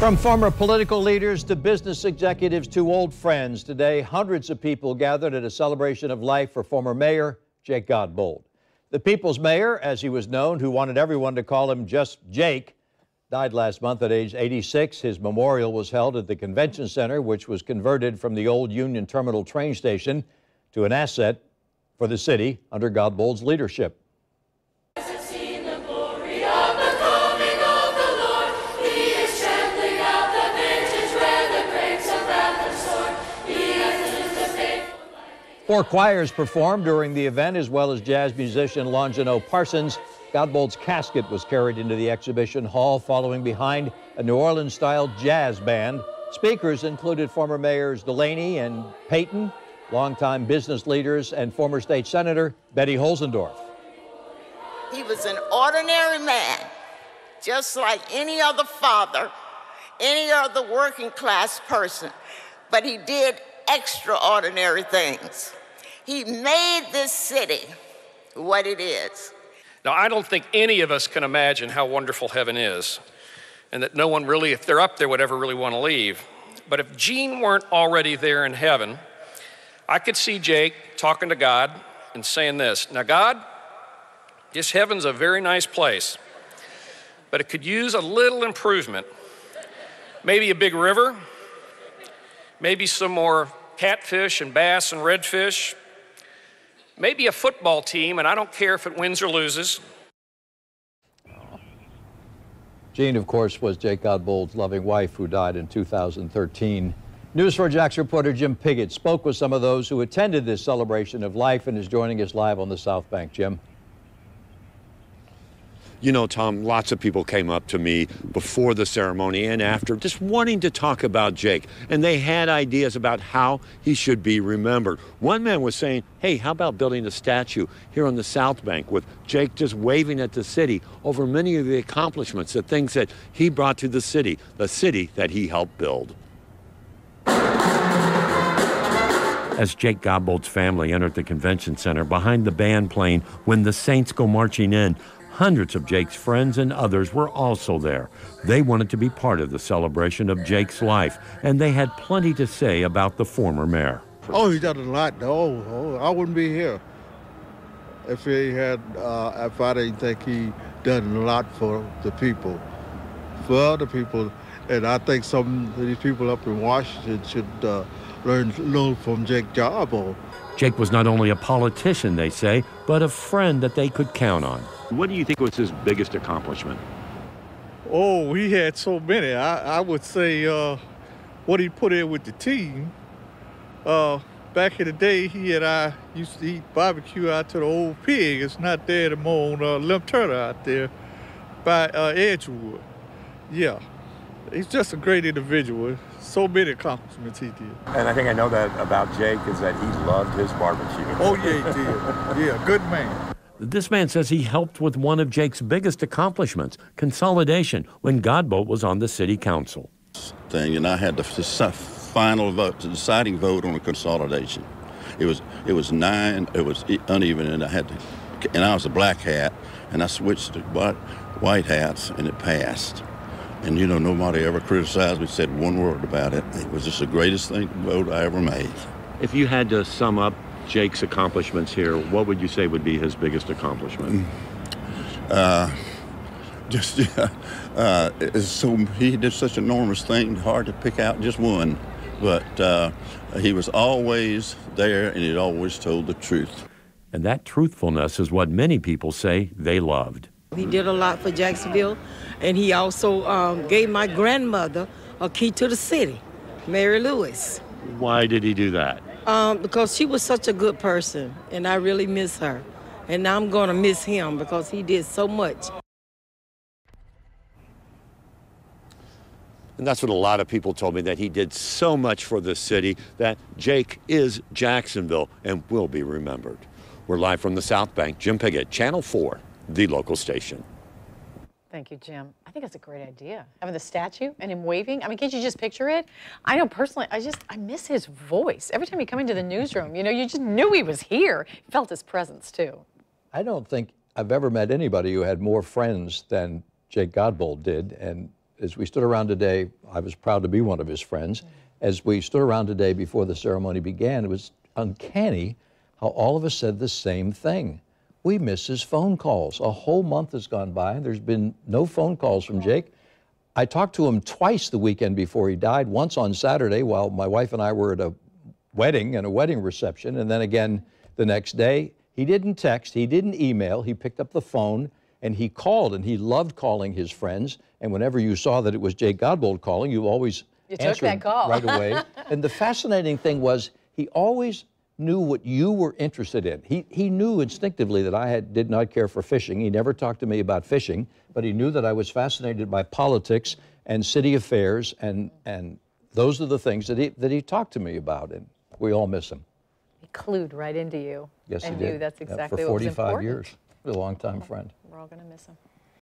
From former political leaders to business executives to old friends, today hundreds of people gathered at a celebration of life for former mayor Jake Godbold. The people's mayor, as he was known, who wanted everyone to call him just Jake, died last month at age 86. His memorial was held at the convention center, which was converted from the old Union Terminal train station to an asset for the city under Godbold's leadership. Four choirs performed during the event, as well as jazz musician Longineu Parsons. Godbold's casket was carried into the exhibition hall, following behind a New Orleans-style jazz band. Speakers included former mayors Delaney and Peyton, longtime business leaders, and former state senator Betty Holzendorf. He was an ordinary man, just like any other father, any other working class person, but he did extraordinary things. He made this city what it is. Now, I don't think any of us can imagine how wonderful heaven is, and that no one really, if they're up there, would ever really want to leave. But if Jean weren't already there in heaven, I could see Jake talking to God and saying this Now, God, this heaven's a very nice place, but it could use a little improvement. Maybe a big river, maybe some more catfish and bass and redfish, maybe a football team, and I don't care if it wins or loses. Jean, of course, was Jake Godbold's loving wife who died in 2013. News 4 Jax reporter Jim Piggott spoke with some of those who attended this celebration of life and is joining us live on the South Bank. Jim. You know, Tom, lots of people came up to me before the ceremony and after just wanting to talk about Jake. And they had ideas about how he should be remembered. One man was saying, hey, how about building a statue here on the South Bank with Jake just waving at the city over many of the accomplishments, the things that he brought to the city, the city that he helped build. As Jake Godbold's family entered the convention center behind the band playing When the Saints Go Marching In, Hundreds of Jake's friends and others were also there. They wanted to be part of the celebration of Jake's life, and they had plenty to say about the former mayor. Oh, he done a lot. Oh, oh I wouldn't be here if he had. Uh, if I didn't think he done a lot for the people, for other people, and I think some of these people up in Washington should uh, learn little from Jake Godbold. Jake was not only a politician, they say, but a friend that they could count on. What do you think was his biggest accomplishment? Oh, he had so many. I, I would say uh, what he put in with the team. Uh, back in the day, he and I used to eat barbecue out to the old pig. It's not there anymore on uh, Lem Turner out there by uh, Edgewood. Yeah, he's just a great individual. So many accomplishments he did. And I think I know that about Jake is that he loved his barbecue. Oh, yeah, he did. Yeah, good man. This man says he helped with one of Jake's biggest accomplishments, consolidation, when Godbold was on the city council. Thing, and I had the final vote, the deciding vote on a consolidation. It was it was nine. It was uneven, and I had to, and I was a black hat, and I switched to white, white hats, and it passed. And you know, nobody ever criticized me, said one word about it. It was just the greatest thing vote I ever made. If you had to sum up Jake's accomplishments here, what would you say would be his biggest accomplishment? Uh, just yeah, uh, so he did such enormous thing, hard to pick out just one, but uh, he was always there and he always told the truth. And that truthfulness is what many people say they loved. He did a lot for Jacksonville, and he also um, gave my grandmother a key to the city, Mary Lewis. Why did he do that? Um, because she was such a good person, and I really miss her. And I'm going to miss him because he did so much. And that's what a lot of people told me that he did so much for the city that Jake is Jacksonville and will be remembered. We're live from the South Bank. Jim Piggott, Channel 4, the local station. Thank you, Jim. I think that's a great idea. Having the statue and him waving. I mean, can't you just picture it? I know personally, I just, I miss his voice. Every time he come into the newsroom, you know, you just knew he was here. You felt his presence too. I don't think I've ever met anybody who had more friends than Jake Godbold did. And as we stood around today, I was proud to be one of his friends. Mm-hmm. As we stood around today before the ceremony began, it was uncanny how all of us said the same thing. We miss his phone calls. A whole month has gone by, and there's been no phone calls from Jake. I talked to him twice the weekend before he died, once on Saturday while my wife and I were at a wedding and a wedding reception, and then again the next day. He didn't text, he didn't email, he picked up the phone and he called, and he loved calling his friends. And whenever you saw that it was Jake Godbold calling, you always You took answered that call. right away. and the fascinating thing was he always knew what you were interested in. He, he knew instinctively that I had, did not care for fishing. He never talked to me about fishing, but he knew that I was fascinated by politics and city affairs, and, and those are the things that he, that he talked to me about, and we all miss him. He clued right into you. Yes, and he did. knew that's Yeah, exactly For what was 45 years. A long-time friend. We're all going to miss him.